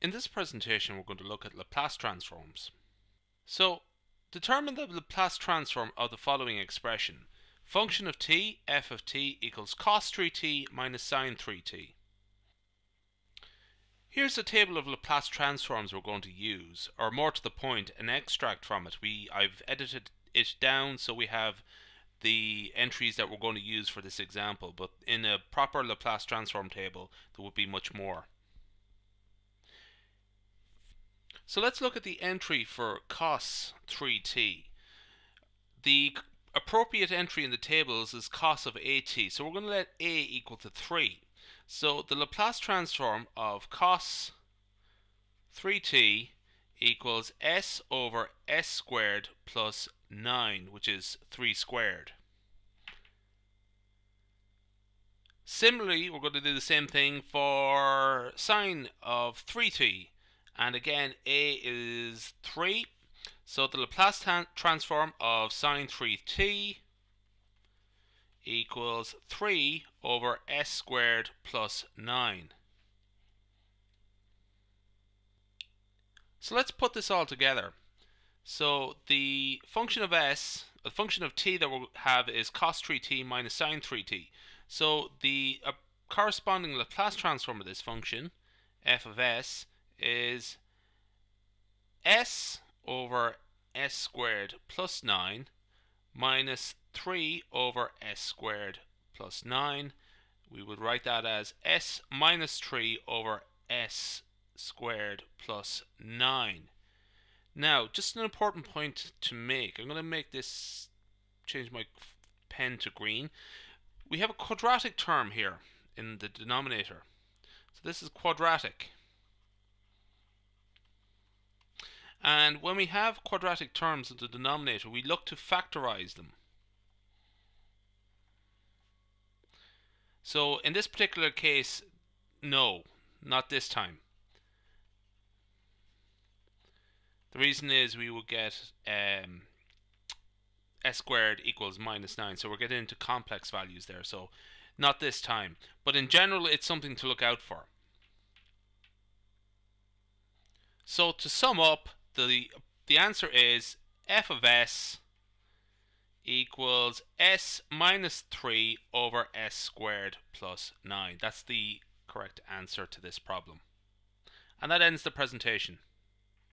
In this presentation we're going to look at Laplace transforms. So determine the Laplace transform of the following expression. Function of t, f of t equals cos 3t minus sine 3t. Here's a table of Laplace transforms we're going to use, or more to the point, an extract from it. We I've edited it down so we have the entries that we're going to use for this example, but in a proper Laplace transform table there would be much more. So let's look at the entry for cos 3t. The appropriate entry in the tables is cos of at, so we're going to let a equal to 3. So the Laplace transform of cos 3t equals s over s squared plus 9, which is 3 squared. Similarly, we're going to do the same thing for sine of 3t and again a is 3 so the Laplace transform of sine 3t equals 3 over s squared plus 9 so let's put this all together. So the function of s the function of t that we'll have is cos 3t minus sine 3t so the uh, corresponding Laplace transform of this function f of s is s over s squared plus 9 minus 3 over s squared plus 9. We would write that as s minus 3 over s squared plus 9. Now, just an important point to make. I'm going to make this, change my pen to green. We have a quadratic term here in the denominator. So this is quadratic. And when we have quadratic terms in the denominator, we look to factorize them. So in this particular case, no, not this time. The reason is we will get um, s squared equals minus 9. So we're getting into complex values there. So not this time. But in general, it's something to look out for. So to sum up, the the answer is f of s equals s minus 3 over s squared plus 9. That's the correct answer to this problem. And that ends the presentation.